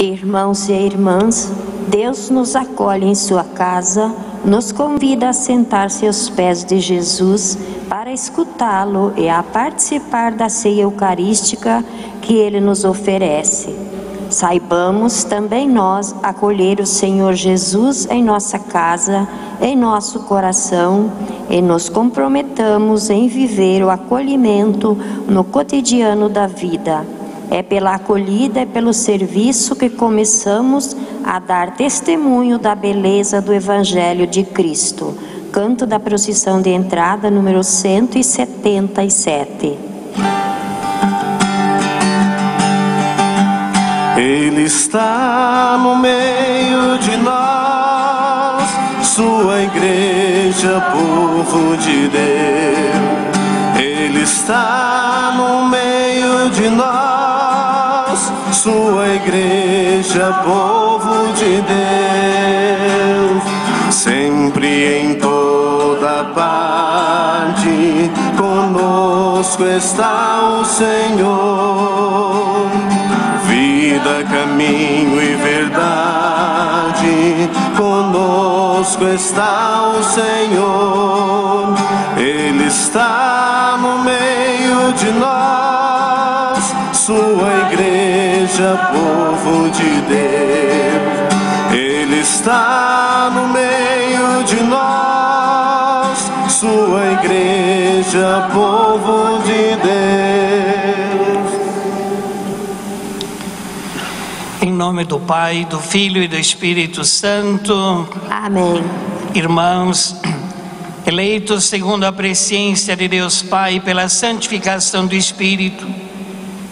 Irmãos e irmãs, Deus nos acolhe em sua casa, nos convida a sentar-se aos pés de Jesus para escutá-lo e a participar da ceia eucarística que ele nos oferece. Saibamos também nós acolher o Senhor Jesus em nossa casa, em nosso coração e nos comprometamos em viver o acolhimento no cotidiano da vida. É pela acolhida e pelo serviço que começamos a dar testemunho da beleza do Evangelho de Cristo. Canto da procissão de entrada número 177. Ele está no meio de nós, sua igreja, povo de Deus. Ele está no meio de nós, sua igreja, povo de Deus. Sempre em toda parte, conosco está o Senhor vida, caminho e verdade. Conosco está o Senhor, Ele está no meio de nós, Sua igreja, povo de Deus. Ele está no meio de nós, Sua igreja, povo de Deus. Em nome do Pai, do Filho e do Espírito Santo. Amém. Irmãos, eleitos segundo a presciência de Deus Pai pela santificação do Espírito,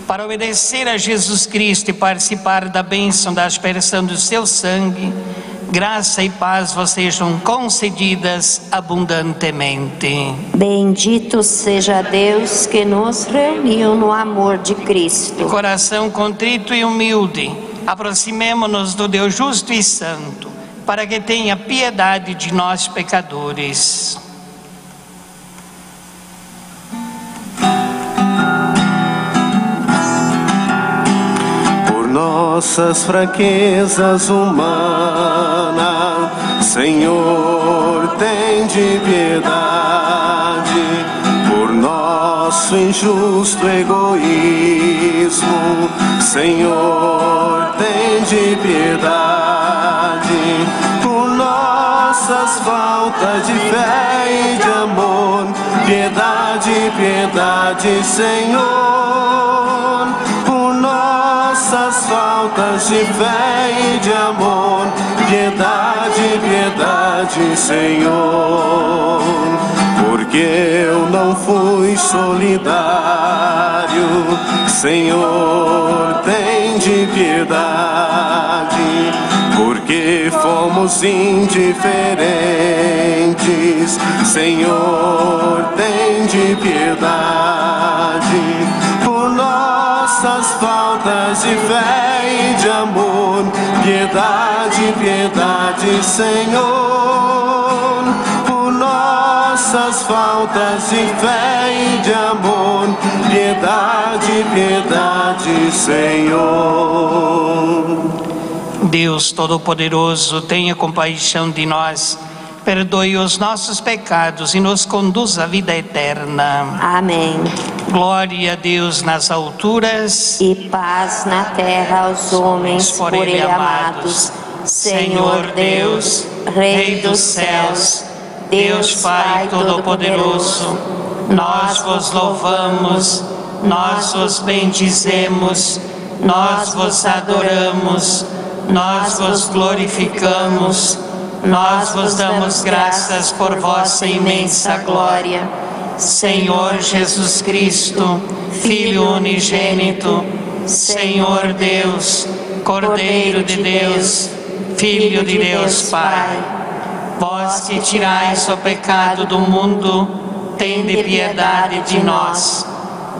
para obedecer a Jesus Cristo e participar da bênção da aspersão do seu sangue, graça e paz vos sejam concedidas abundantemente. Bendito seja Deus que nos reuniu no amor de De Cristo. coração contrito e humilde, aproximemo-nos do Deus justo e santo, para que tenha piedade de nós pecadores. Nossas fraquezas humanas, Senhor, tem de piedade por nosso injusto egoísmo, Senhor, tem de piedade por nossas faltas de fé e de amor, piedade, piedade, Senhor, de fé e de amor. Piedade, piedade, Senhor, porque eu não fui solidário. Senhor, tem de piedade, porque fomos indiferentes. Senhor, tem de piedade por nossas faltas de fé. Piedade, piedade, Senhor, por nossas faltas de fé e de amor. Piedade, piedade, Senhor. Deus Todo-Poderoso, tenha compaixão de nós, perdoe os nossos pecados e nos conduz à vida eterna. Amém. Glória a Deus nas alturas. E paz na terra aos homens por ele amados. Senhor Deus, Rei dos céus, Deus Pai Todo-Poderoso, nós vos louvamos, nós vos bendizemos, nós vos adoramos, nós vos glorificamos, nós vos damos graças por vossa imensa glória. Senhor Jesus Cristo, Filho unigênito, Senhor Deus, Cordeiro de Deus, Filho de Deus Pai. Vós que tirais o pecado do mundo, tende piedade de nós.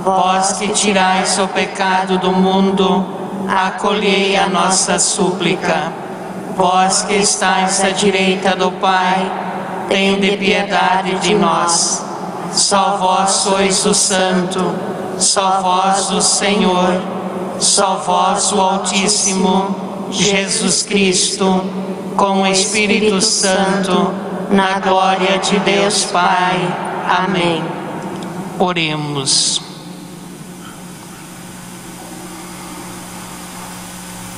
Vós que tirais o pecado do mundo, acolhei a nossa súplica. Vós que estáis à direita do Pai, tende piedade de nós. Só vós sois o Santo, só vós o Senhor, só vós o Altíssimo, Jesus Cristo, com o Espírito Santo, na glória de Deus Pai. Amém. Oremos.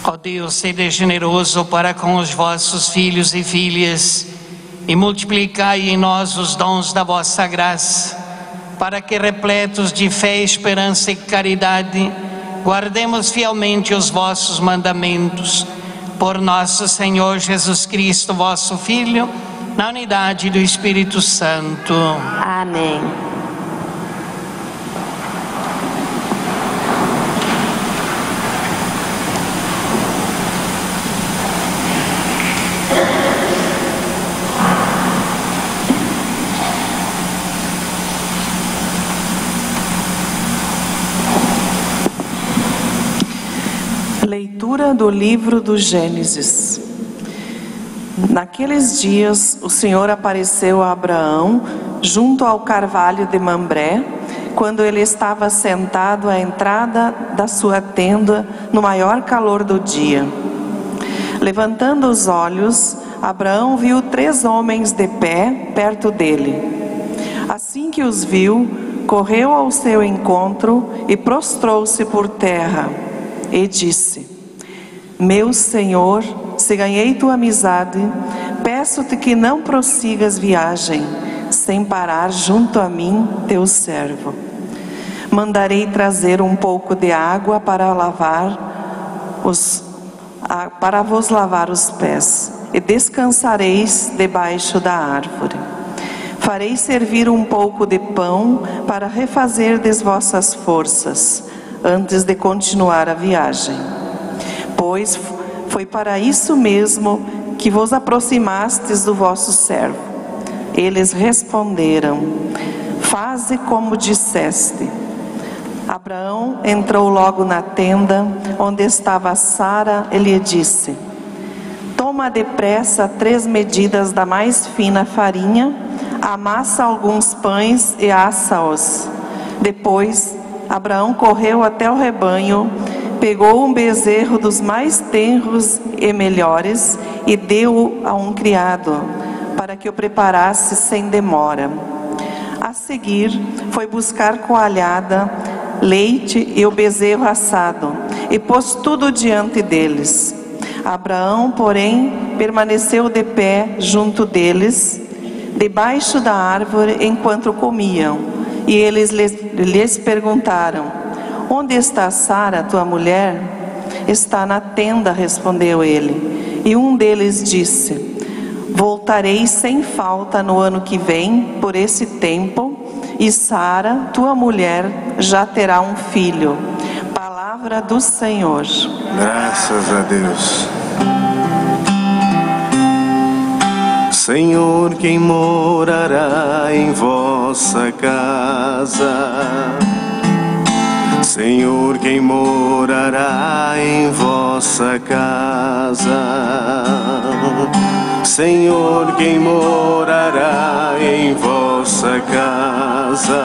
Ó Deus, sede generoso para com os vossos filhos e filhas e multiplicai em nós os dons da vossa graça, para que, repletos de fé, esperança e caridade, guardemos fielmente os vossos mandamentos. Por nosso Senhor Jesus Cristo, vosso Filho, na unidade do Espírito Santo. Amém. Leitura do livro do Gênesis. Naqueles dias, o Senhor apareceu a Abraão junto ao carvalho de Mambré, quando ele estava sentado à entrada da sua tenda no maior calor do dia. Levantando os olhos, Abraão viu três homens de pé perto dele. Assim que os viu, correu ao seu encontro e prostrou-se por terra e disse: Meu Senhor, se ganhei tua amizade, peço-te que não prossigas viagem sem parar junto a mim, teu servo. Mandarei trazer um pouco de água para lavar os para vos lavar os pés, e descansareis debaixo da árvore. Farei servir um pouco de pão para refazerdes vossas forças antes de continuar a viagem. Pois foi para isso mesmo que vos aproximastes do vosso servo. Eles responderam: Faze como disseste. Abraão entrou logo na tenda onde estava Sara e lhe disse: Toma depressa três medidas da mais fina farinha, amassa alguns pães e assa-os. Depois Abraão correu até o rebanho, pegou um bezerro dos mais tenros e melhores e deu a um criado, para que o preparasse sem demora. A seguir, foi buscar coalhada, leite e o bezerro assado, e pôs tudo diante deles. Abraão, porém, permaneceu de pé junto deles, debaixo da árvore, enquanto comiam. E eles lhes perguntaram: Onde está Sara, tua mulher? Está na tenda, respondeu ele. E um deles disse: Voltarei sem falta no ano que vem, por esse tempo, e Sara, tua mulher, já terá um filho. Palavra do Senhor. Graças a Deus. Senhor, quem morará em vossa casa? Senhor, quem morará em vossa casa? Senhor, quem morará em vossa casa?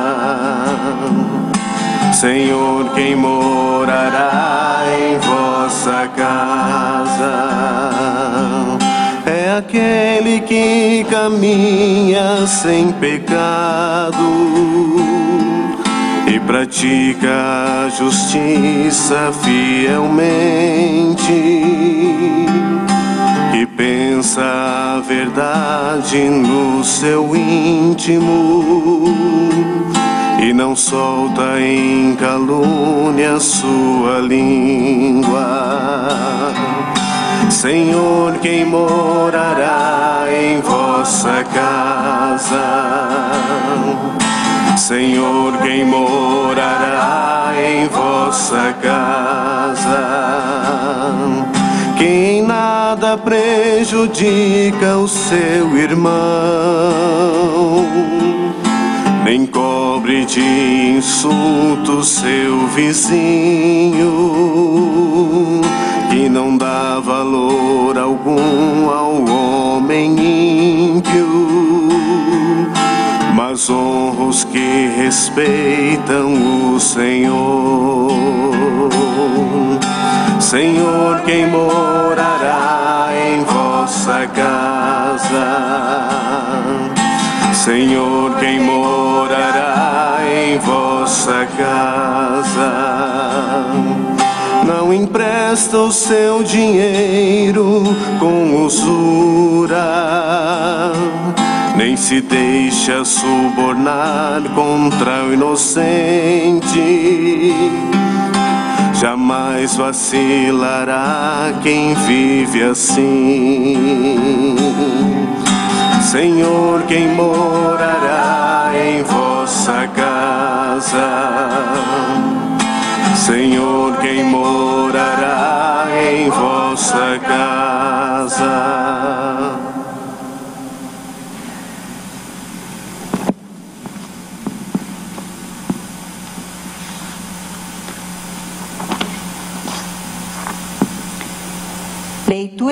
Senhor, quem morará em vossa casa? é aquele que caminha sem pecado pratica a justiça fielmente, que pensa a verdade no seu íntimo e não solta em calúnia sua língua. Senhor, quem morará em vossa casa? Senhor, quem morará em vossa casa? Quem nada prejudica o seu irmão, nem cobre de insulto seu vizinho que não dá valor algum ao homem mas honra os que respeitam o Senhor. Senhor, quem morará em vossa casa? Senhor, quem morará em vossa casa? Não empresta o seu dinheiro com usura, nem se deixa subornar contra o inocente. Jamais vacilará quem vive assim. Senhor, quem morará em vossa casa? Senhor, quem morará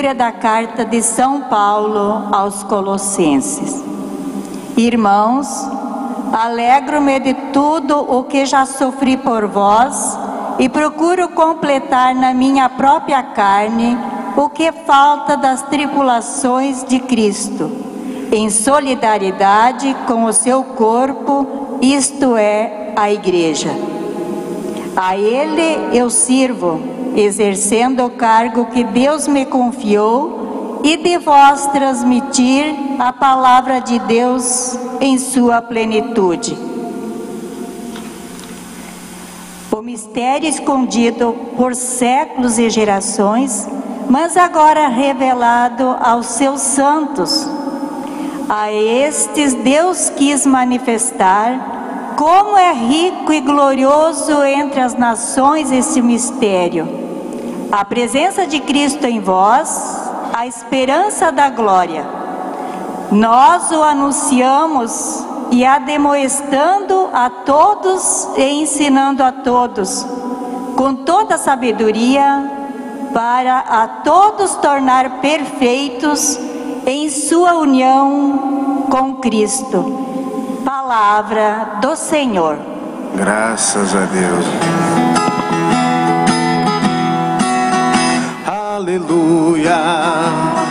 Leitura da carta de São Paulo aos Colossenses. Irmãos, alegro-me de tudo o que já sofri por vós e procuro completar na minha própria carne o que falta das tribulações de Cristo, em solidariedade com o seu corpo, isto é, a Igreja. A Ele eu sirvo exercendo o cargo que Deus me confiou e de vós transmitir a palavra de Deus em sua plenitude. O mistério escondido por séculos e gerações, mas agora revelado aos seus santos. A estes Deus quis manifestar como é rico e glorioso entre as nações esse mistério a presença de Cristo em vós, a esperança da glória. Nós o anunciamos e ademoestando a todos e ensinando a todos, com toda sabedoria, para a todos tornar perfeitos em sua união com Cristo. Palavra do Senhor. Graças a Deus. Aleluia,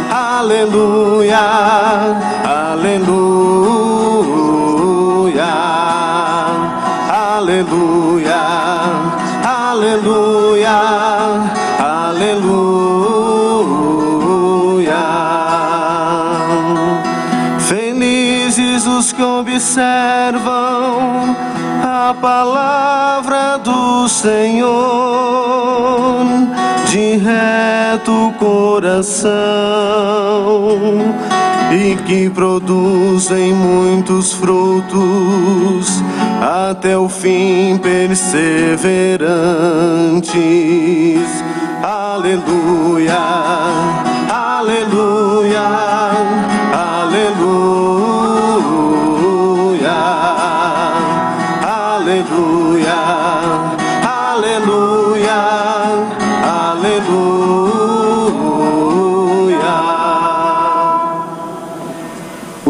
aleluia, aleluia, observam a palavra do Senhor de reto coração e que produzem muitos frutos até o fim perseverantes. Aleluia, aleluia.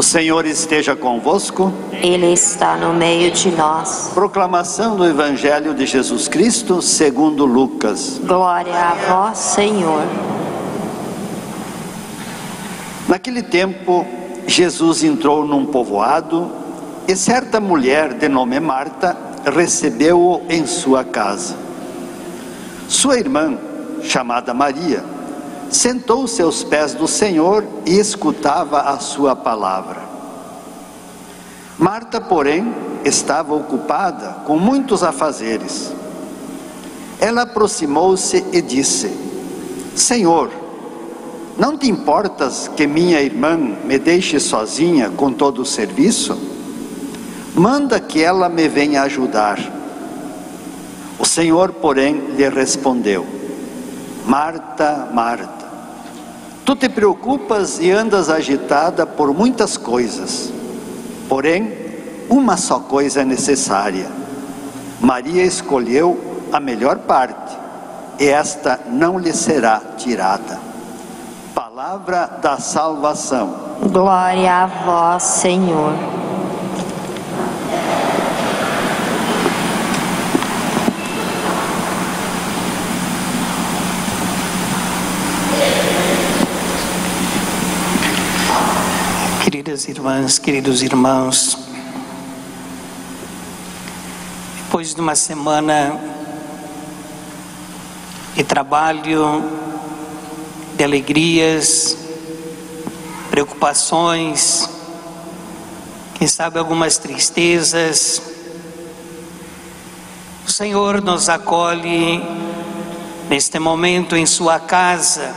Senhor esteja convosco. Ele está no meio de nós. Proclamação do Evangelho de Jesus Cristo, segundo Lucas. Glória a vós, Senhor. Naquele tempo, Jesus entrou num povoado e certa mulher de nome Marta recebeu-o em sua casa. Sua irmã, chamada Maria, sentou-se aos pés do Senhor e escutava a sua palavra. Marta, porém, estava ocupada com muitos afazeres. Ela aproximou-se e disse: Senhor, não te importas que minha irmã me deixe sozinha com todo o serviço? Manda que ela me venha ajudar. O Senhor, porém, lhe respondeu: Marta, Marta, Tu te preocupas e andas agitada por muitas coisas, porém, uma só coisa é necessária. Maria escolheu a melhor parte, e esta não lhe será tirada. Palavra da salvação. Glória a vós, Senhor. Queridas irmãs, queridos irmãos, depois de uma semana de trabalho, de alegrias, preocupações, quem sabe algumas tristezas, o Senhor nos acolhe neste momento em Sua casa,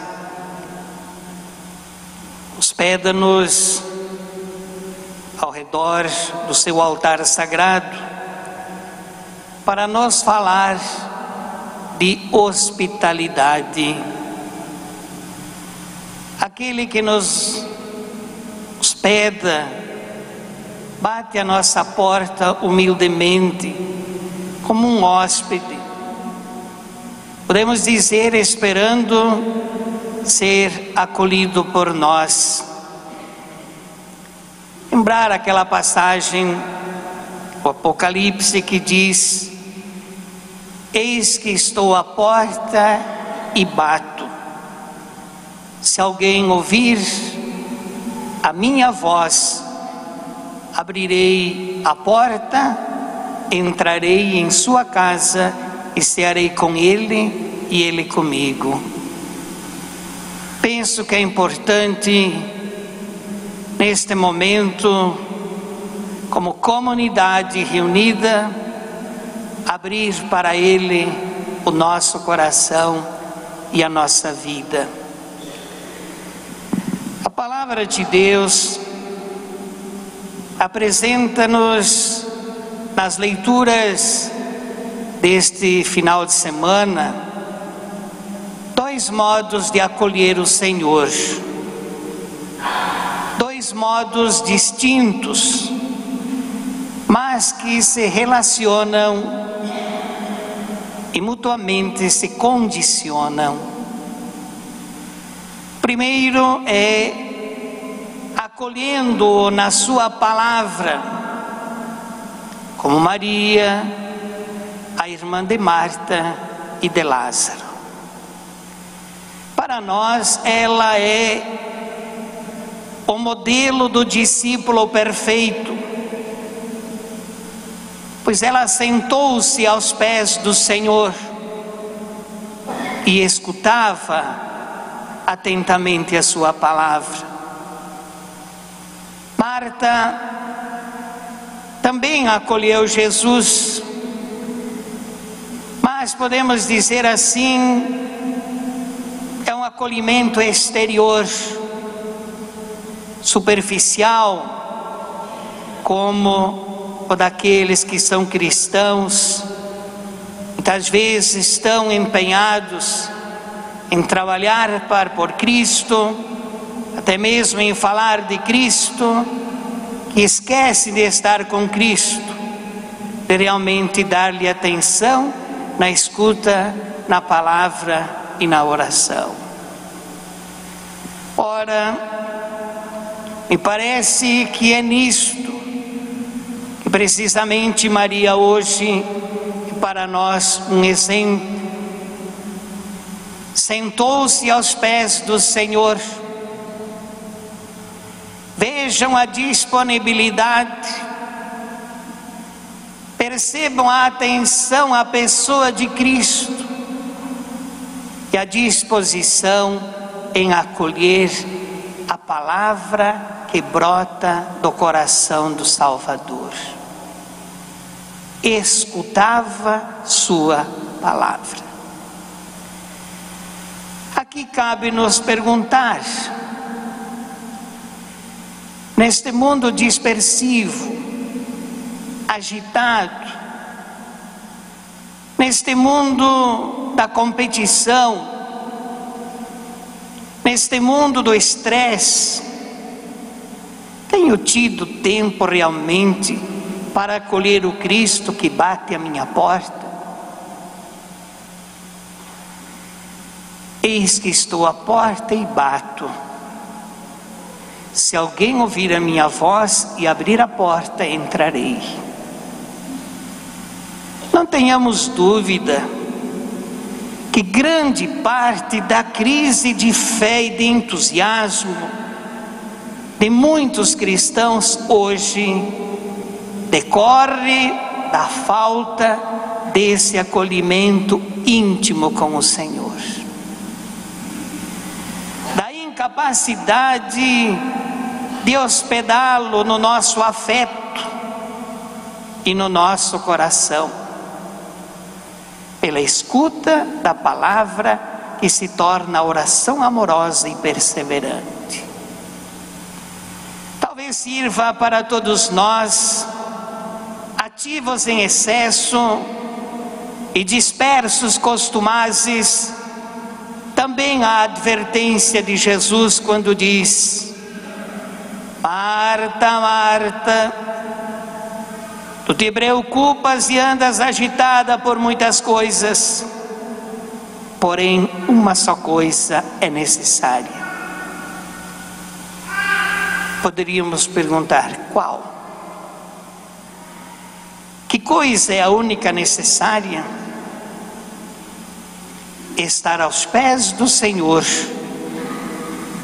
hospeda-nos ao redor do Seu altar sagrado para nos falar de hospitalidade. Aquele que nos hospeda, bate a nossa porta humildemente, como um hóspede. Podemos dizer, esperando ser acolhido por nós. Lembrar aquela passagem, o Apocalipse, que diz: Eis que estou à porta e bato. Se alguém ouvir a minha voz, abrirei a porta, entrarei em sua casa e cearei com ele e ele comigo. Penso que é importante, neste momento, como comunidade reunida, abrir para Ele o nosso coração e a nossa vida. A palavra de Deus apresenta-nos nas leituras deste final de semana dois modos de acolher o Senhor, modos distintos, mas que se relacionam e mutuamente se condicionam. Primeiro é acolhendo na Sua palavra, como Maria, a irmã de Marta e de Lázaro. Para nós, ela é o modelo do discípulo perfeito pois ela sentou-se aos pés do Senhor e escutava atentamente a sua palavra. Marta também acolheu Jesus, mas podemos dizer assim, é um acolhimento exterior, superficial, como ou daqueles que são cristãos, muitas vezes estão empenhados em trabalhar para por Cristo, até mesmo em falar de Cristo, que esquece de estar com Cristo, de realmente dar-lhe atenção na escuta, na palavra e na oração. Ora, me parece que é nisto Precisamente Maria hoje é para nós um exemplo. Sentou-se aos pés do Senhor. Vejam a disponibilidade. Percebam a atenção à pessoa de Cristo e a disposição em acolher a palavra que brota do coração do Salvador escutava Sua palavra. Aqui cabe nos perguntar, neste mundo dispersivo, agitado, neste mundo da competição, neste mundo do estresse, tenho tido tempo realmente para acolher o Cristo que bate a minha porta? Eis que estou à porta e bato. Se alguém ouvir a minha voz e abrir a porta, entrarei. Não tenhamos dúvida que grande parte da crise de fé e de entusiasmo de muitos cristãos hoje decorre da falta desse acolhimento íntimo com o Senhor, da incapacidade de hospedá-lo no nosso afeto e no nosso coração, pela escuta da palavra que se torna oração amorosa e perseverante. Talvez sirva para todos nós, ativos em excesso e dispersos costumazes, também a advertência de Jesus quando diz: Marta, Marta, tu te preocupas e andas agitada por muitas coisas, porém uma só coisa é necessária. Poderíamos perguntar qual? Que coisa é a única necessária? Estar aos pés do Senhor,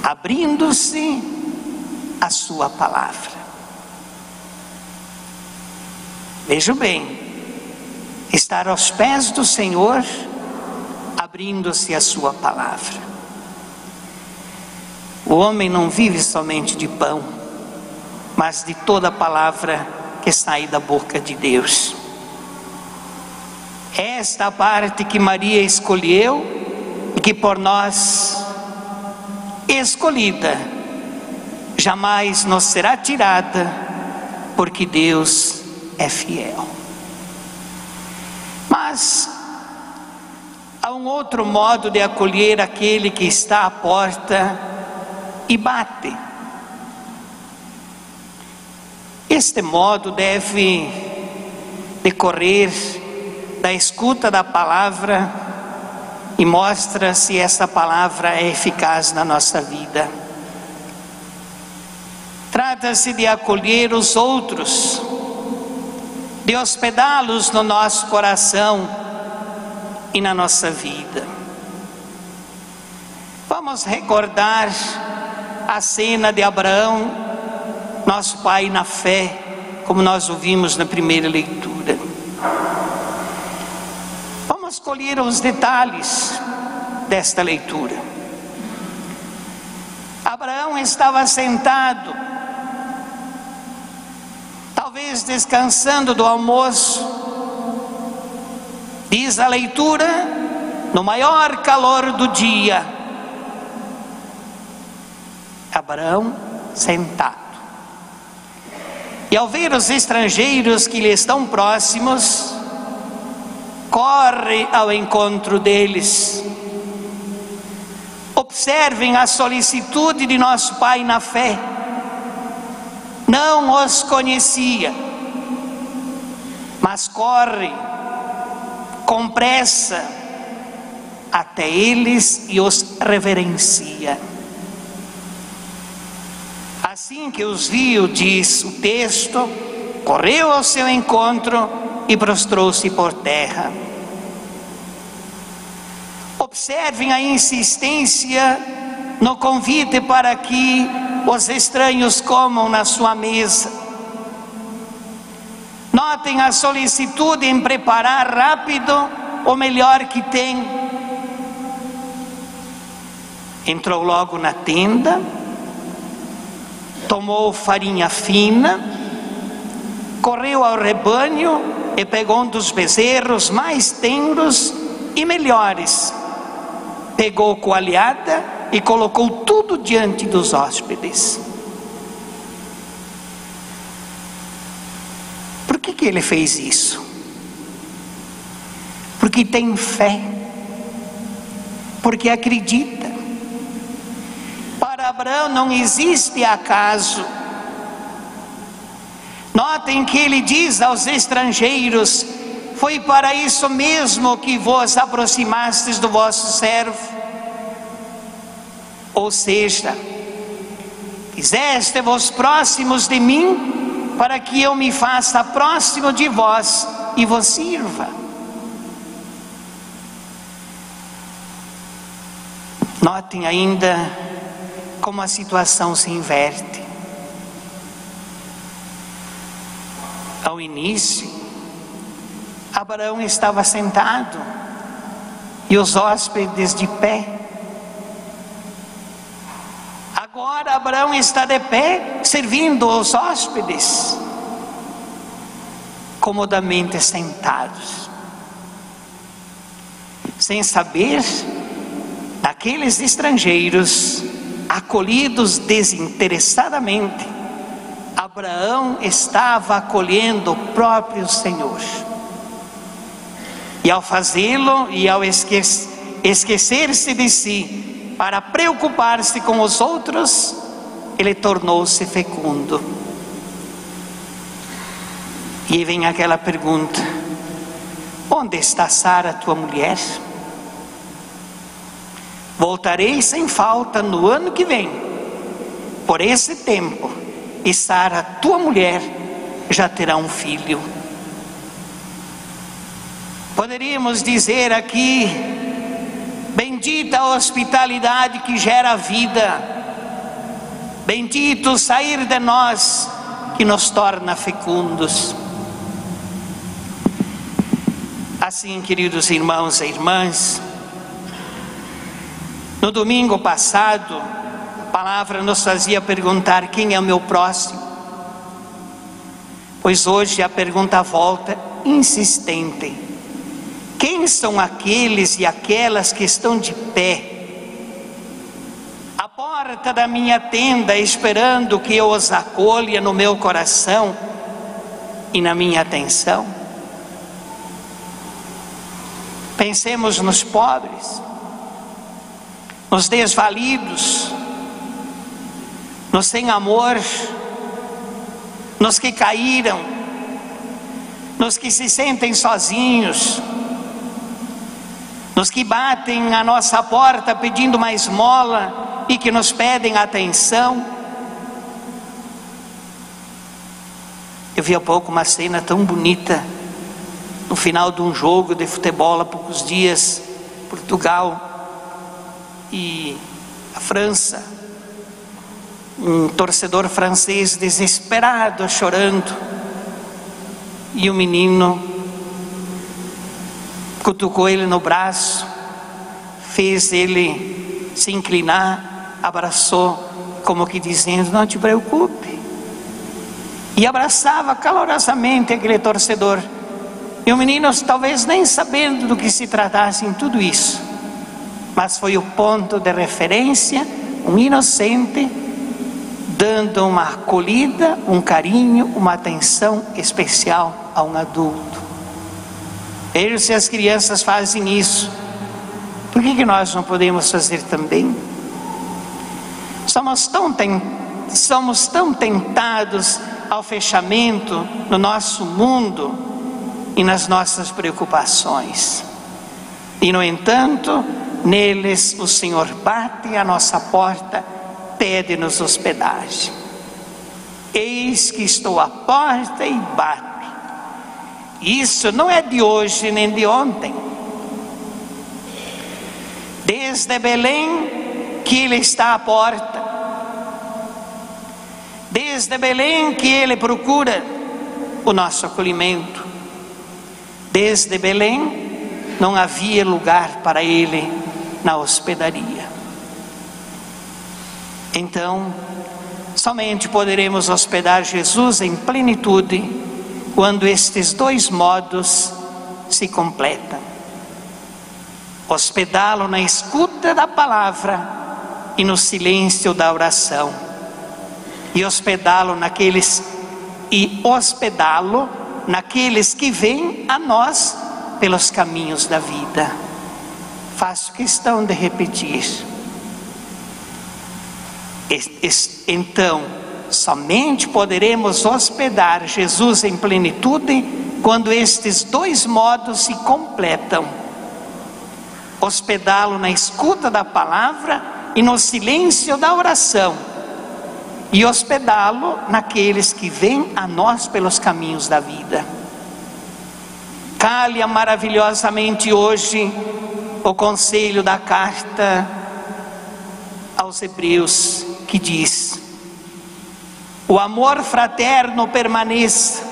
abrindo-se a Sua palavra. Vejam bem, estar aos pés do Senhor, abrindo-se a Sua palavra. O homem não vive somente de pão, mas de toda palavra que sai da boca de Deus. Esta a parte que Maria escolheu e que por nós escolhida jamais nos será tirada, porque Deus é fiel. Mas há um outro modo de acolher aquele que está à porta e bate. Este modo deve decorrer da escuta da palavra e mostra se essa palavra é eficaz na nossa vida. Trata-se de acolher os outros, de hospedá-los no nosso coração e na nossa vida. Vamos recordar a cena de Abraão, nosso pai na fé, como nós ouvimos na primeira leitura. Vamos escolher os detalhes desta leitura. Abraão estava sentado, talvez descansando do almoço, diz a leitura, no maior calor do dia, Abraão sentado. E ao ver os estrangeiros que lhe estão próximos, corre ao encontro deles. Observem a solicitude de nosso Pai na fé. Não os conhecia, mas corre com pressa até eles e os reverencia. Assim que os viu, diz o texto, correu ao seu encontro e prostrou-se por terra. Observem a insistência no convite para que os estranhos comam na sua mesa. Notem a solicitude em preparar rápido o melhor que tem. Entrou logo na tenda tomou farinha fina, correu ao rebanho e pegou um dos bezerros mais tenros e melhores. Pegou coalhada e colocou tudo diante dos hóspedes. Por que, que ele fez isso? Porque tem fé, porque acredita para Abraão não existe acaso. Notem que ele diz aos estrangeiros: Foi para isso mesmo que vos aproximastes do vosso servo. Ou seja, fizeste-vos próximos de mim, para que eu me faça próximo de vós e vos sirva. Notem ainda como a situação se inverte. Ao início, Abraão estava sentado e os hóspedes de pé. Agora Abraão está de pé, servindo os hóspedes, comodamente sentados, sem saber daqueles estrangeiros acolhidos desinteressadamente. Abraão estava acolhendo o próprio Senhor. E ao fazê-lo e ao esquecer-se de si para preocupar-se com os outros, ele tornou-se fecundo. E vem aquela pergunta: Onde está Sara, tua mulher? Voltarei sem falta no ano que vem, por esse tempo, e Sara, tua mulher, já terá um filho. Poderíamos dizer aqui, bendita a hospitalidade que gera vida, bendito sair de nós que nos torna fecundos. Assim, queridos irmãos e irmãs, no domingo passado, a palavra nos fazia perguntar: quem é o meu próximo? Pois hoje a pergunta volta insistente quem são aqueles e aquelas que estão de pé à porta da minha tenda, esperando que eu os acolha no meu coração e na minha atenção? Pensemos nos pobres, nos desvalidos, nos sem amor, nos que caíram, nos que se sentem sozinhos nos que batem a nossa porta pedindo uma esmola e que nos pedem atenção. Eu vi há pouco uma cena tão bonita no final de um jogo de futebol há poucos dias, Portugal e a França. Um torcedor francês desesperado, chorando, e o menino cutucou ele no braço, fez ele se inclinar, abraçou, como que dizendo: Não te preocupe. E abraçava calorosamente aquele torcedor. E o menino, talvez nem sabendo do que se tratasse em tudo isso, mas foi o ponto de referência, um inocente, dando uma acolhida, um carinho, uma atenção especial a um adulto. Eles e as crianças fazem isso. Por que, que nós não podemos fazer também? Somos tão, somos tão tentados ao fechamento no nosso mundo e nas nossas preocupações. E no entanto, neles o Senhor bate à nossa porta, pede-nos hospedagem. Eis que estou à porta e bato. Isso não é de hoje nem de ontem. Desde Belém que Ele está à porta. Desde Belém que Ele procura o nosso acolhimento. Desde Belém não havia lugar para Ele na hospedaria. Então, somente poderemos hospedar Jesus em plenitude quando estes dois modos se completam. Hospedá-lo na escuta da palavra e no silêncio da oração. E hospedá-lo naqueles e hospedá-lo naqueles que vêm a nós pelos caminhos da vida. Faço questão de repetir. Então, Somente poderemos hospedar Jesus em plenitude quando estes dois modos se completam: hospedá-lo na escuta da palavra e no silêncio da oração, e hospedá-lo naqueles que vêm a nós pelos caminhos da vida. Calha maravilhosamente hoje o conselho da carta aos Hebreus que diz: o amor fraterno permaneça,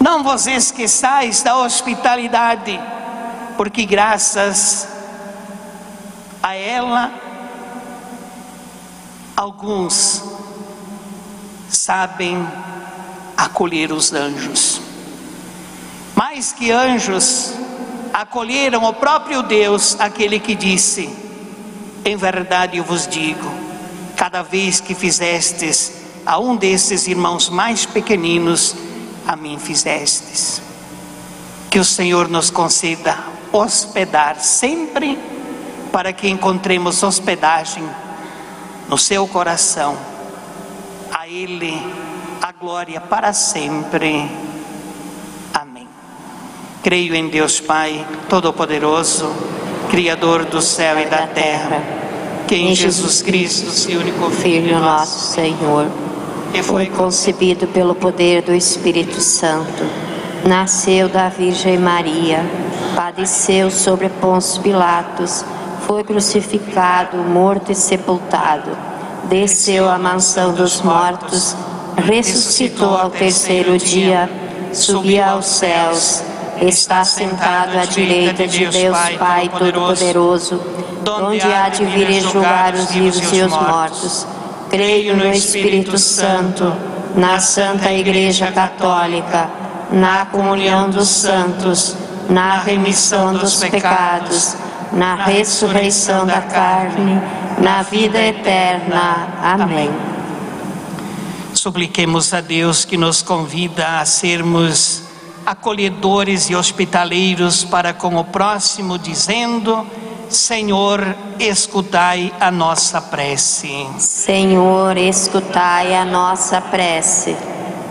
Não vos esqueçais da hospitalidade, porque graças a ela, alguns sabem acolher os anjos. Mais que anjos, acolheram o próprio Deus, aquele que disse: Em verdade eu vos digo, cada vez que fizestes a um desses irmãos mais pequeninos, a mim fizestes. Que o Senhor nos conceda hospedar sempre para que encontremos hospedagem no seu coração. A Ele a glória para sempre. Amém. Creio em Deus Pai Todo-Poderoso, Criador do céu e da terra, que em Jesus Cristo, seu único Filho nosso Senhor, que foi concebido pelo poder do Espírito Santo, nasceu da Virgem Maria padeceu sobre Pôncio Pilatos, foi crucificado, morto e sepultado, desceu à mansão dos mortos, ressuscitou ao terceiro dia, subiu aos céus, está sentado à direita de Deus Pai Todo-Poderoso, onde há de vir e julgar os vivos e os mortos. Creio no Espírito Santo, na Santa Igreja Católica, na comunhão dos santos na remissão dos pecados, na ressurreição da carne, na vida eterna. Amém. Supliquemos a Deus que nos convida a sermos acolhedores e hospitaleiros para com o próximo, dizendo: Senhor, escutai a nossa prece. Senhor, escutai a nossa prece.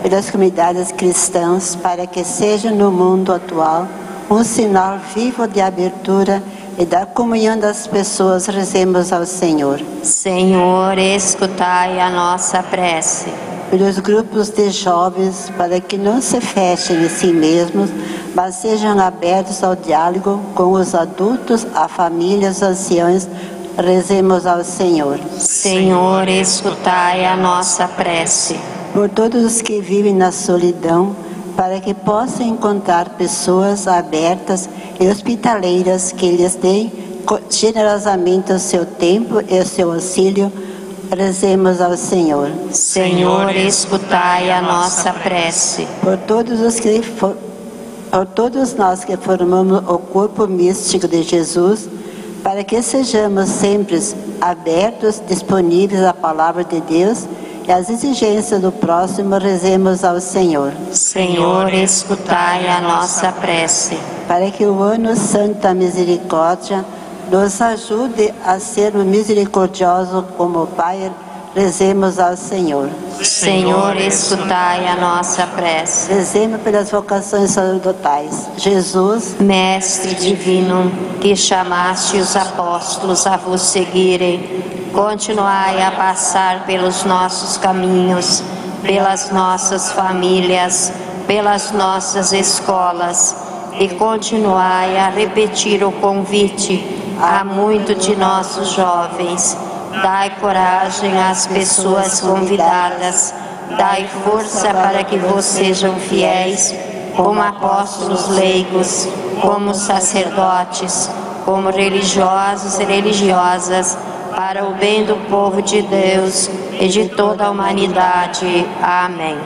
Pelas comunidades cristãs, para que seja no mundo atual um sinal vivo de abertura e da comunhão das pessoas, rezemos ao Senhor. Senhor, escutai a nossa prece. Pelos grupos de jovens, para que não se fechem em si mesmos, mas sejam abertos ao diálogo com os adultos, a famílias, anciãos, rezemos ao Senhor. Senhor, escutai a nossa prece. Por todos os que vivem na solidão, para que possam encontrar pessoas abertas e hospitaleiras que lhes deem generosamente o seu tempo e o seu auxílio. Rezemos ao Senhor. Senhor, escutai a nossa prece. Por todos os que for, por todos nós que formamos o corpo místico de Jesus, para que sejamos sempre abertos, disponíveis à palavra de Deus e as exigências do próximo, rezemos ao Senhor. Senhor, escutai a nossa prece. Para que o ano santo da misericórdia nos ajude a ser misericordioso como o Pai, rezemos ao Senhor. Senhor, escutai a nossa prece. Rezemos pelas vocações sacerdotais. Jesus, Mestre divino, que chamaste os apóstolos a vos seguirem, continuai a passar pelos nossos caminhos, pelas nossas famílias, pelas nossas escolas e continuai a repetir o convite a muitos de nossos jovens. Dai coragem às pessoas convidadas, dai força para que vos sejam fiéis, como apóstolos leigos, como sacerdotes, como religiosos e religiosas para o bem do povo de Deus e de toda a humanidade. Amém.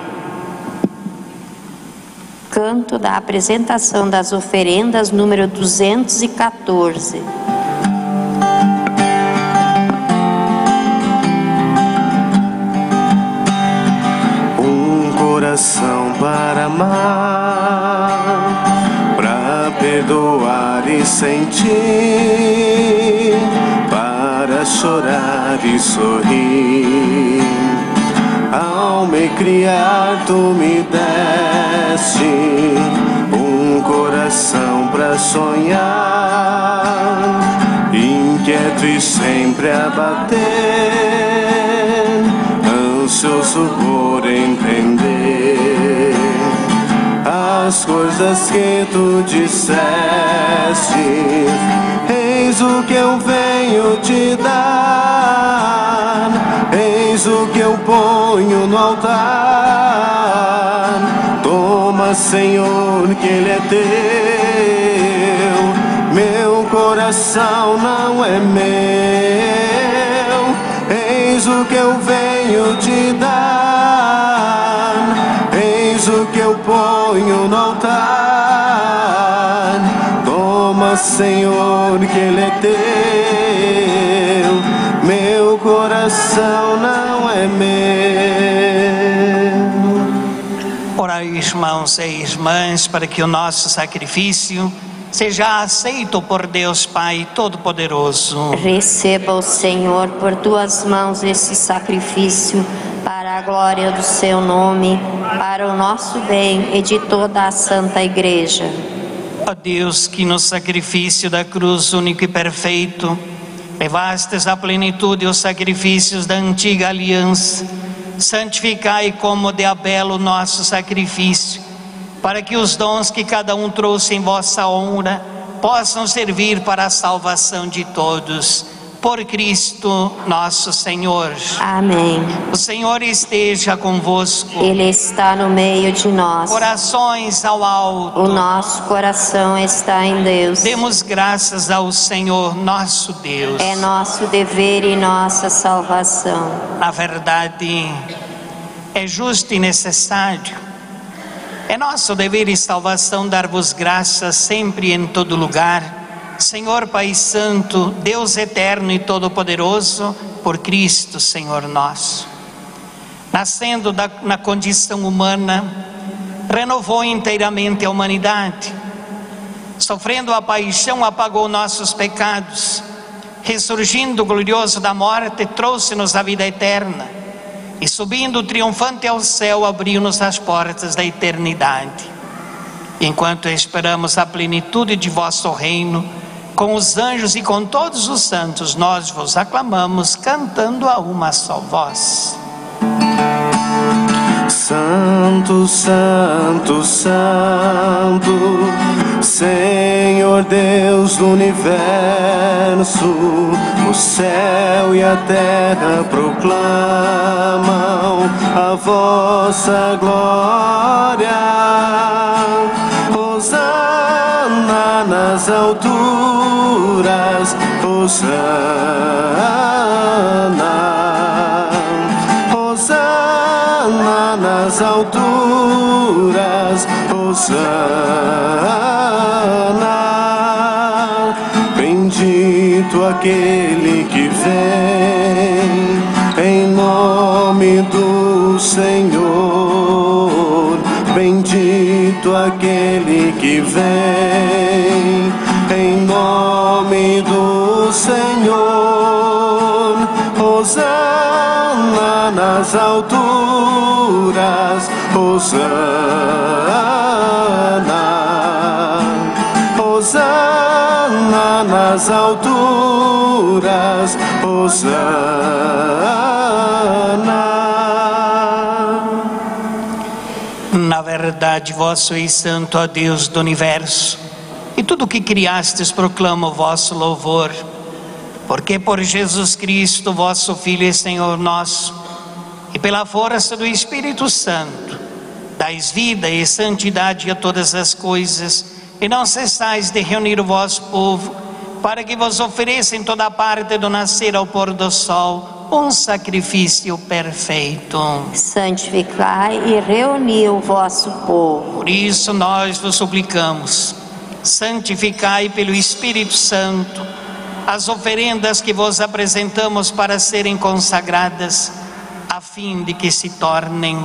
Canto da apresentação das oferendas, número 214. Coração para amar, para perdoar e sentir para chorar e sorrir. Ao me criar, tu me deste um coração para sonhar, inquieto e sempre a bater, ansioso por entender as coisas que tu disseste Eis o que eu venho te dar, eis o que eu ponho no altar. Toma, Senhor, que Ele é teu. Meu coração não é meu. Eis o que eu venho te dar. Eis o que eu ponho no altar. Toma, Senhor, que Ele é teu. Meu coração não é meu. Orai, irmãos e irmãs, para que o nosso sacrifício seja aceito por Deus Pai Todo-Poderoso. Receba o Senhor por tuas mãos esse sacrifício para a glória do seu nome, para o nosso bem e de toda a Santa Igreja. Ó Deus, que no sacrifício da cruz único e perfeito, levastes à plenitude os sacrifícios da antiga aliança, santificai como de Abel o nosso sacrifício, para que os dons que cada um trouxe em vossa honra possam servir para a salvação de todos. Por Cristo nosso Senhor. Amém. O Senhor esteja convosco. Ele está no meio de nós. Corações ao alto. O nosso coração está em Deus. Demos graças ao Senhor nosso Deus. É nosso dever e nossa salvação. Na verdade, é justo e necessário. É nosso dever e salvação dar-vos graças sempre e em todo lugar. Senhor Pai Santo, Deus eterno e todo-poderoso, por Cristo, Senhor nosso. Nascendo da, na condição humana, renovou inteiramente a humanidade. Sofrendo a paixão, apagou nossos pecados. Ressurgindo glorioso da morte, trouxe-nos a vida eterna. E subindo triunfante ao céu, abriu-nos as portas da eternidade. Enquanto esperamos a plenitude de vosso reino, com os anjos e com todos os santos, nós vos aclamamos, cantando a uma só voz. Santo, Santo, Santo, Senhor Deus do universo, o céu e a terra proclamam a vossa glória. Hosana nas alturas, Hosana. Nas alturas, Hosana. Bendito aquele que vem em nome do Senhor. Bendito aquele que vem em nome do Senhor. Hosana nas alturas, Hosana. Hosana nas alturas, Hosana. Na verdade, vós sois santo, ó Deus do universo, e tudo o que criastes proclama o vosso louvor, porque por Jesus Cristo, vosso Filho e Senhor nosso, e pela força do Espírito Santo, dais vida e santidade a todas as coisas, e não cessais de reunir o vosso povo, para que vos ofereça em toda parte do nascer ao pôr do sol um sacrifício perfeito. Santificai e reuni o vosso povo. Por isso nós vos suplicamos, santificai pelo Espírito Santo as oferendas que vos apresentamos para serem consagradas, a fim de que se tornem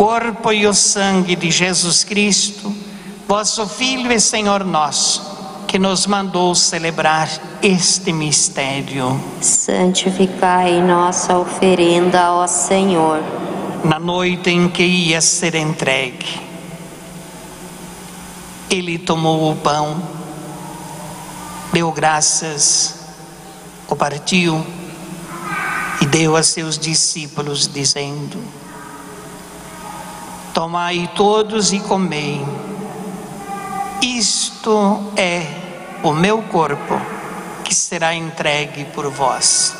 corpo e o sangue de Jesus Cristo, vosso Filho e Senhor nosso, que nos mandou celebrar este mistério. Santificai nossa oferenda, ó Senhor. Na noite em que ia ser entregue, ele tomou o pão, deu graças, o partiu e deu a seus discípulos, dizendo: Tomai todos e comei, isto é o meu corpo que será entregue por vós.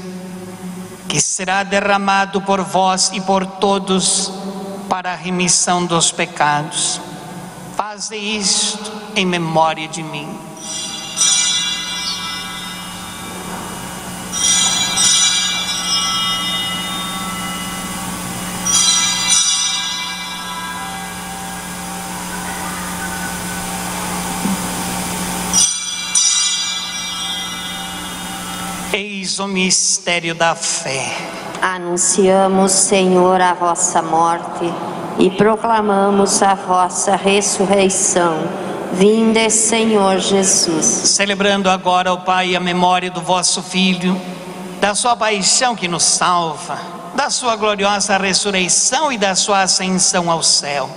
que será derramado por vós e por todos para a remissão dos pecados. Faze isto em memória de mim. Eis o mistério da fé. Anunciamos, Senhor, a vossa morte e proclamamos a vossa ressurreição. Vinde, Senhor Jesus. Celebrando agora, ó Pai, a memória do vosso Filho, da sua paixão que nos salva, da sua gloriosa ressurreição e da sua ascensão ao céu.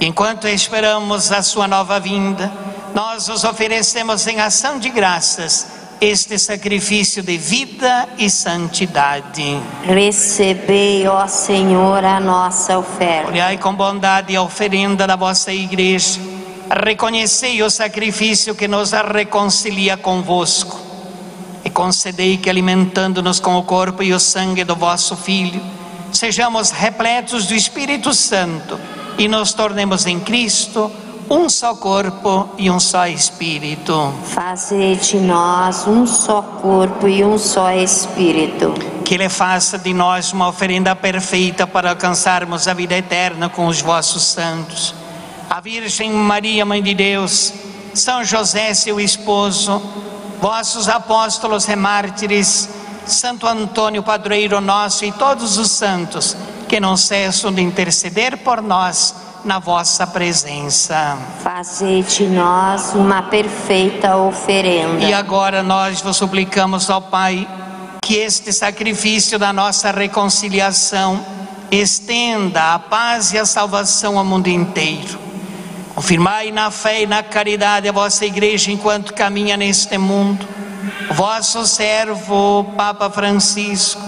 Enquanto esperamos a sua nova vinda, nós os oferecemos em ação de graças este sacrifício de vida e santidade. Recebei, ó Senhor, a nossa oferta. Olhai com bondade a oferenda da vossa igreja. Reconhecei o sacrifício que nos reconcilia convosco. E concedei que, alimentando-nos com o corpo e o sangue do vosso Filho, sejamos repletos do Espírito Santo e nos tornemos em Cristo um só corpo e um só espírito. Fazei de nós um só corpo e um só espírito. Que Ele faça de nós uma oferenda perfeita para alcançarmos a vida eterna com os vossos santos. A Virgem Maria, Mãe de Deus, São José, seu esposo, vossos apóstolos e mártires, Santo Antônio, padroeiro nosso, e todos os santos que não cessam de interceder por nós na vossa presença. Fazei de nós uma perfeita oferenda. E agora nós vos suplicamos, ó Pai, que este sacrifício da nossa reconciliação estenda a paz e a salvação ao mundo inteiro. Confirmai na fé e na caridade a vossa igreja enquanto caminha neste mundo. O vosso servo, Papa Francisco,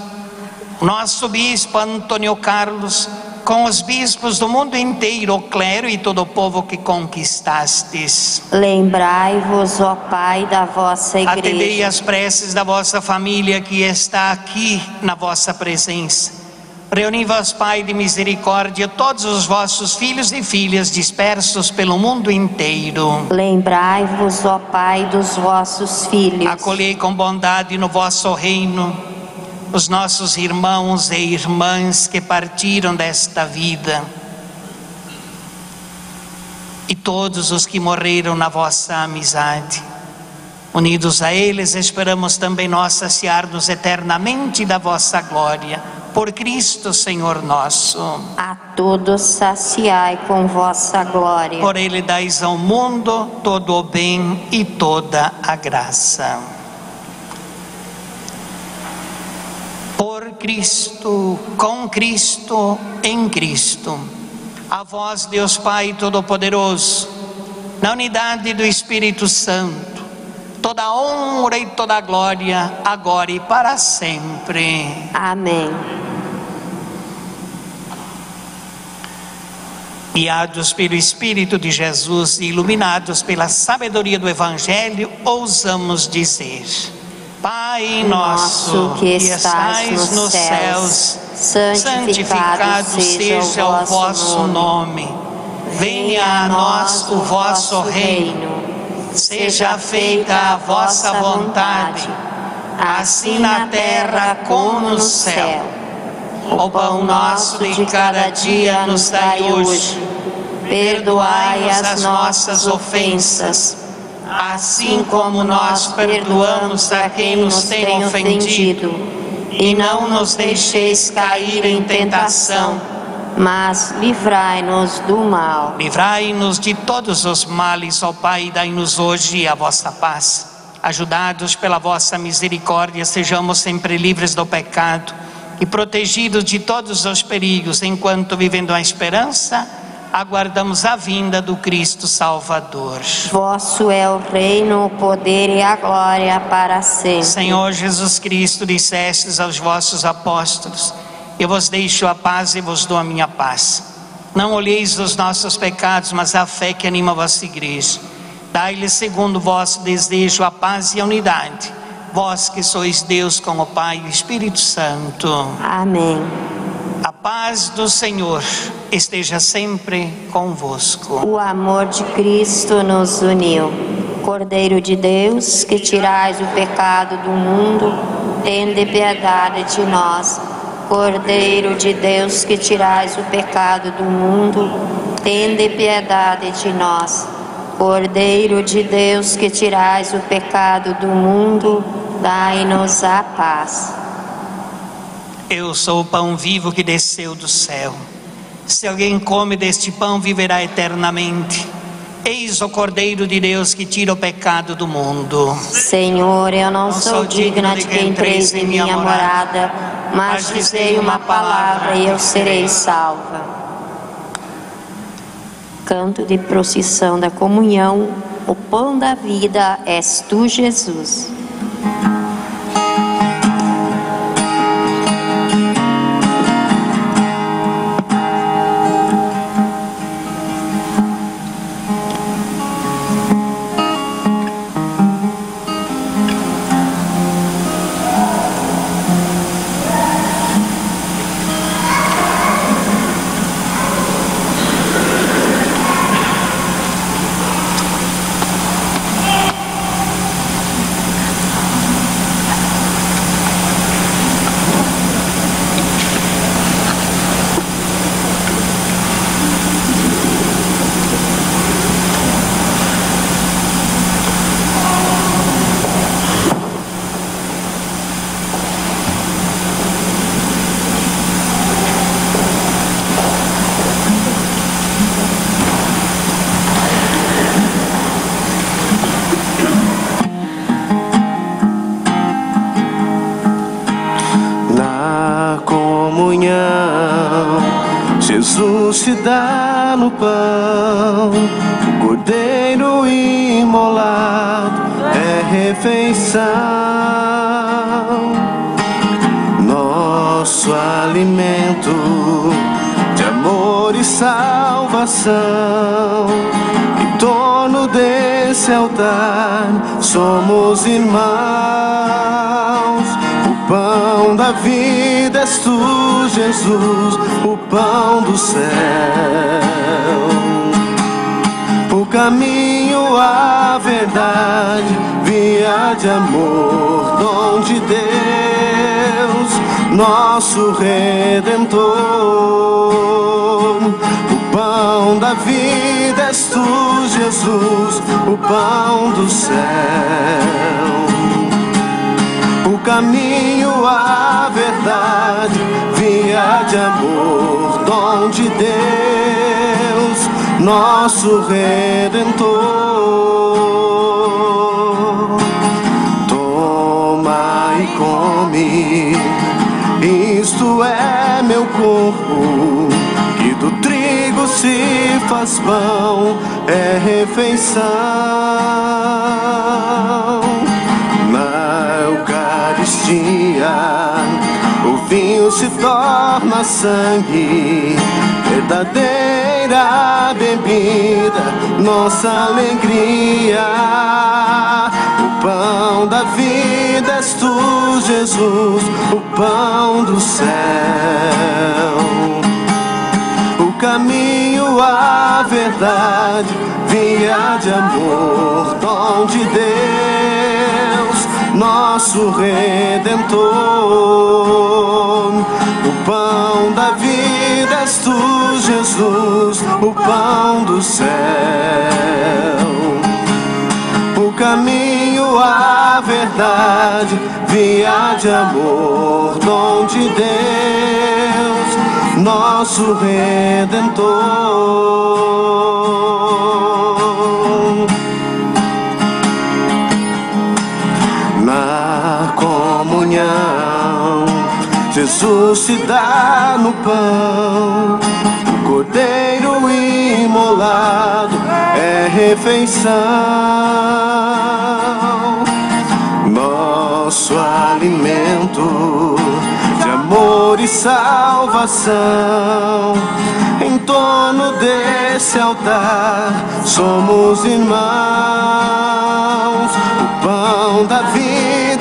o nosso bispo Antônio Carlos, com os bispos do mundo inteiro, o clero e todo o povo que conquistastes. Lembrai-vos, ó Pai, da vossa igreja. Atendei as preces da vossa família que está aqui na vossa presença. Reuni-vos, Pai de misericórdia, todos os vossos filhos e filhas dispersos pelo mundo inteiro. Lembrai-vos, ó Pai, dos vossos filhos. Acolhei com bondade no vosso reino os nossos irmãos e irmãs que partiram desta vida e todos os que morreram na vossa amizade. Unidos a eles, esperamos também nós saciar-nos eternamente da vossa glória. Por Cristo, Senhor nosso. A todos saciai com vossa glória. Por Ele dais ao mundo todo o bem e toda a graça. Por Cristo, com Cristo, em Cristo. A vós, Deus Pai Todo-Poderoso, na unidade do Espírito Santo, toda honra e toda glória, agora e para sempre. Amém. Guiados pelo Espírito de Jesus e iluminados pela sabedoria do Evangelho, ousamos dizer: Pai nosso que estais nos céus, santificado seja o vosso nome. Venha a nós o vosso reino. Seja feita a vossa vontade, assim na terra como no céu. O pão nosso de cada dia nos dai hoje. Perdoai as nossas ofensas, assim como nós perdoamos a quem nos tem ofendido. E não nos deixeis cair em tentação, mas livrai-nos do mal. Livrai-nos de todos os males, ó Pai, dai-nos hoje a vossa paz. Ajudados pela vossa misericórdia, sejamos sempre livres do pecado e protegidos de todos os perigos, enquanto vivendo a esperança, aguardamos a vinda do Cristo Salvador. Vosso é o reino, o poder e a glória para sempre. Senhor Jesus Cristo, dissestes aos vossos apóstolos: Eu vos deixo a paz e vos dou a minha paz. Não olheis os nossos pecados, mas a fé que anima a vossa igreja. Dai-lhe segundo o vosso desejo a paz e a unidade. Vós que sois Deus com o Pai e o Espírito Santo. Amém. Paz do Senhor esteja sempre convosco. O amor de Cristo nos uniu. Cordeiro de Deus, que tirais o pecado do mundo, tende piedade de nós. Cordeiro de Deus, que tirais o pecado do mundo, tende piedade de nós. Cordeiro de Deus, que tirais o pecado do mundo, dai-nos a paz. Eu sou o pão vivo que desceu do céu. Se alguém come deste pão, viverá eternamente. Eis o Cordeiro de Deus que tira o pecado do mundo. Senhor, eu não sou digna de que entreis em minha morada, mas dizei uma palavra e eu serei salva. Canto de procissão da comunhão, o pão da vida és tu, Jesus. Jesus se dá no pão, o cordeiro imolado é refeição, nosso alimento de amor e salvação. Torno desse altar somos irmãos. O pão da vida és tu, Jesus, o pão do céu. Caminho, a verdade, via de amor, dom de Deus, nosso redentor. O pão da vida és tu, Jesus, o pão do céu o caminho, a verdade, via de amor, dom de Deus, nosso redentor. Toma e come, isto é meu corpo, que do trigo se faz pão, é refeição. Na Eucaristia, o vinho se torna sangue, verdadeira bebida, nossa alegria. O pão da vida és tu, Jesus, o pão do céu o caminho, a verdade, via de amor, dom de Deus, nosso redentor. O pão da vida és tu, Jesus, o pão do céu. O caminho, a verdade, via de amor, dom de Deus, nosso redentor. Comunhão, Jesus se dá no pão, cordeiro imolado é refeição. Nosso alimento de amor e salvação. Em torno desse altar somos irmãos. O pão da vida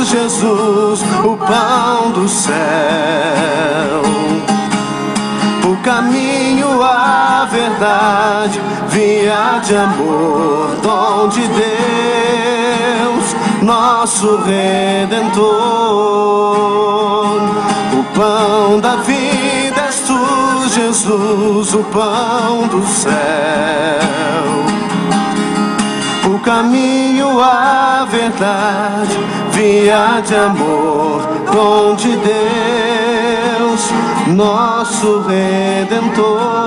tu, Jesus, o pão do céu. O caminho, a verdade, via de amor, dom de Deus, nosso redentor. O pão da vida és tu, Jesus, o pão do céu. Caminho, a verdade, via de amor, dom de Deus, nosso redentor.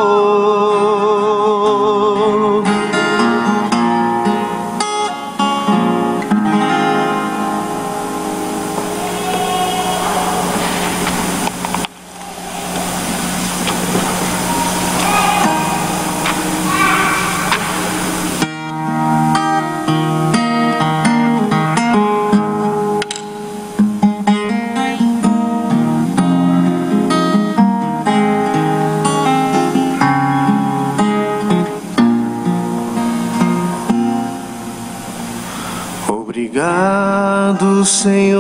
Senhor,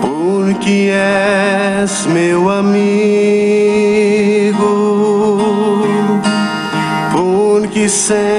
porque és meu amigo, porque sempre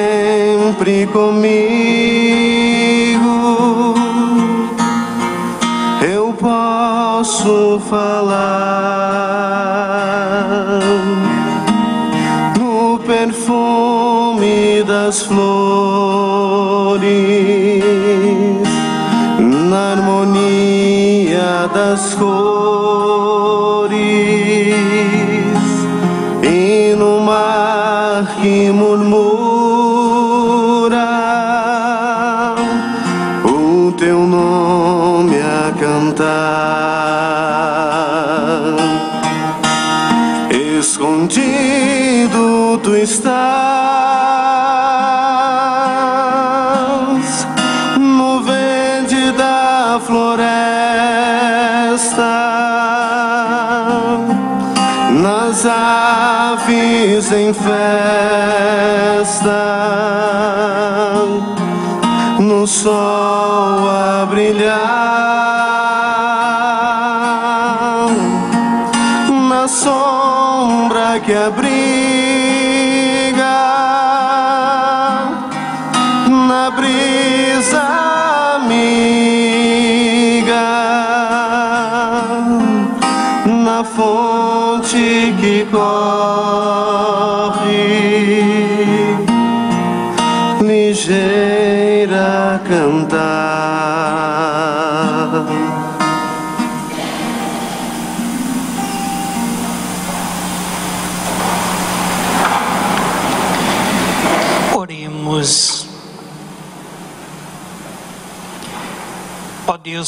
aves em festa, no sol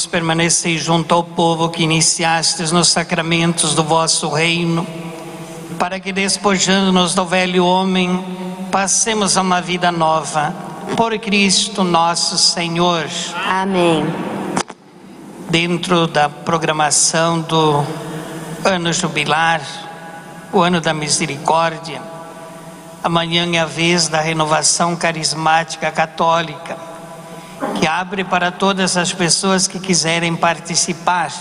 permanecei junto ao povo que iniciastes nos sacramentos do vosso reino, para que despojando-nos do velho homem, passemos a uma vida nova. Por Cristo nosso Senhor. Amém. dentro da programação do ano jubilar, o ano da misericórdia. Amanhã é a vez da renovação carismática católica, que abre para todas as pessoas que quiserem participar.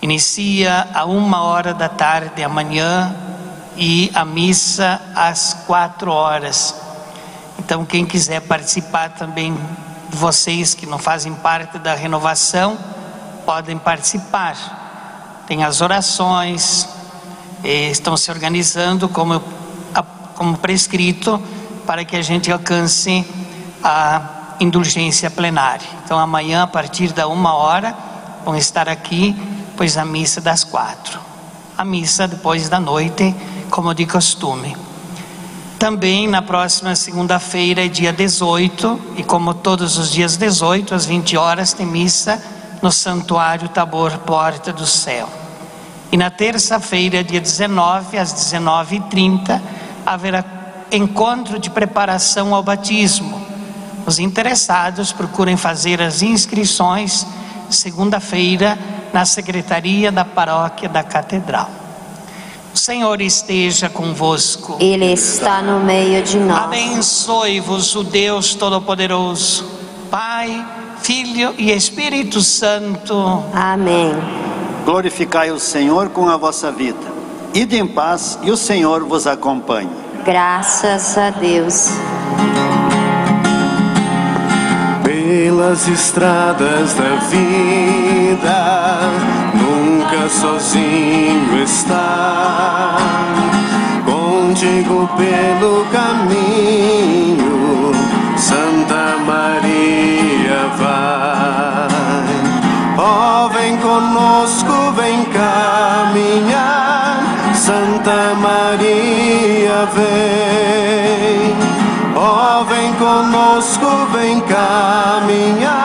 Inicia a uma hora da tarde amanhã e a missa às quatro horas. Então, quem quiser participar também, vocês que não fazem parte da renovação, podem participar. Tem as orações, eh, estão se organizando como, como prescrito para que a gente alcance a indulgência plenária. Então, amanhã, a partir da uma hora, vão estar aqui, pois a missa das quatro. A missa depois da noite, como de costume. Também na próxima segunda-feira, dia 18, e como todos os dias 18, às 20 horas, tem missa no Santuário Tabor Porta do Céu. E na terça-feira, dia 19, às 19h30, haverá encontro de preparação ao batismo. Os interessados procurem fazer as inscrições segunda-feira na secretaria da paróquia da Catedral. O Senhor esteja convosco. Ele está no meio de nós. Abençoe-vos o Deus Todo-Poderoso, Pai, Filho e Espírito Santo. Amém. Glorificai o Senhor com a vossa vida. Ide em paz e o Senhor vos acompanhe. Graças a Deus. Pelas estradas da vida, nunca sozinho está. Contigo pelo caminho, Santa Maria vai. Ó, vem conosco, vem caminhar, Santa Maria vem. Ó, vem conosco, vem caminhar,